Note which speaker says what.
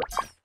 Speaker 1: you